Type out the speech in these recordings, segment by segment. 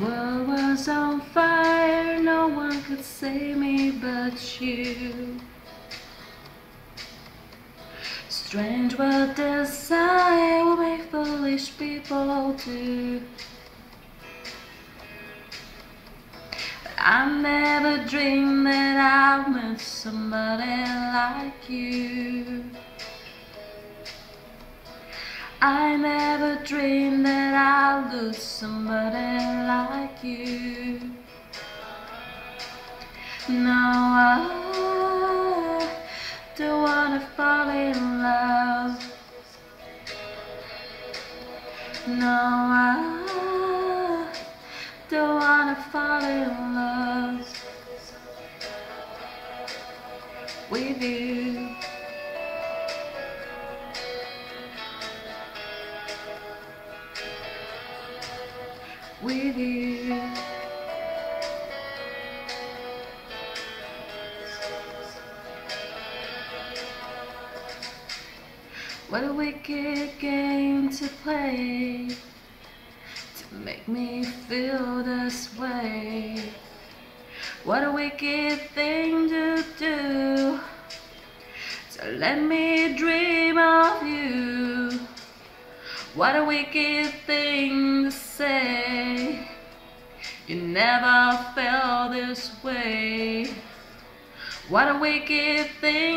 world was on fire, no one could save me but you. Strange what desire will make foolish people do. I never dreamed that I'd meet somebody like you. I never dreamed that I'd lose somebody like you. No, I don't wanna fall in love. No, I don't wanna fall in love with you. What a wicked game to play to make me feel this way. What a wicked thing to do So let me dream of you. What a wicked thing to say. You never felt this way. What a wicked thing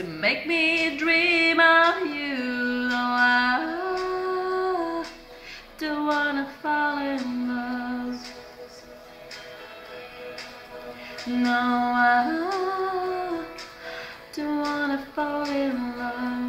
to make me dream of you. Though I don't wanna fall in love. No, I don't wanna fall in love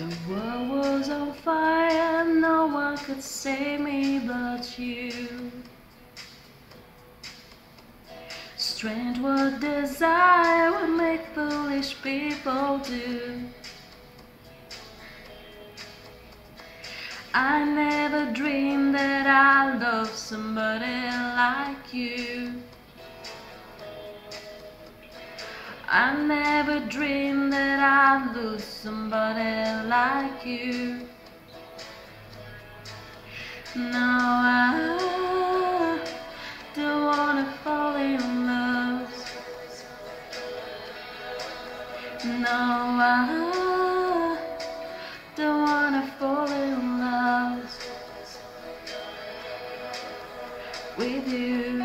The world was on fire, and no one could save me but you. Strange what desire would make foolish people do. I never dreamed that I'd love somebody like you. I never dreamed that I'd lose somebody like you. No, I don't wanna fall in love. No, I don't wanna fall in love with you.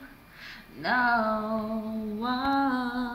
now. Wow.